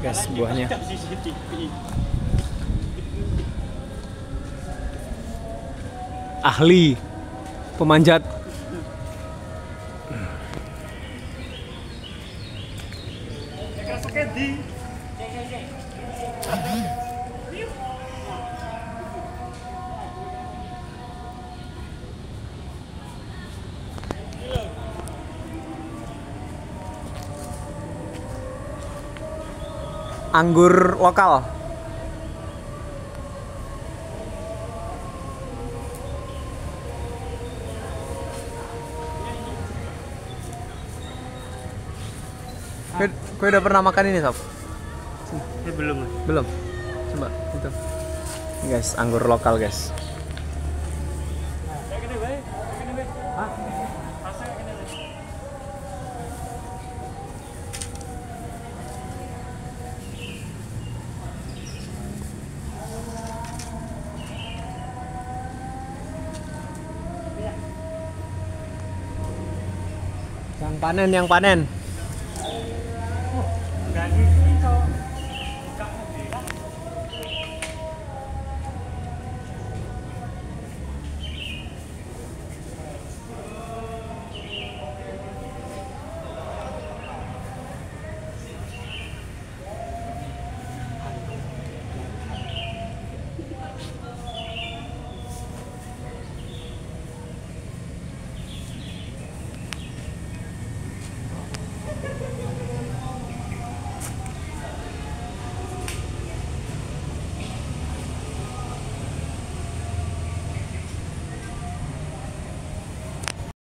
guys buahnya. Ahli. Pemanjat anggur lokal Kue, kue udah pernah makan ini, Sob? Eh, belum. Belum? Coba, itu. Guys, anggur lokal, guys. Yang panen, yang panen.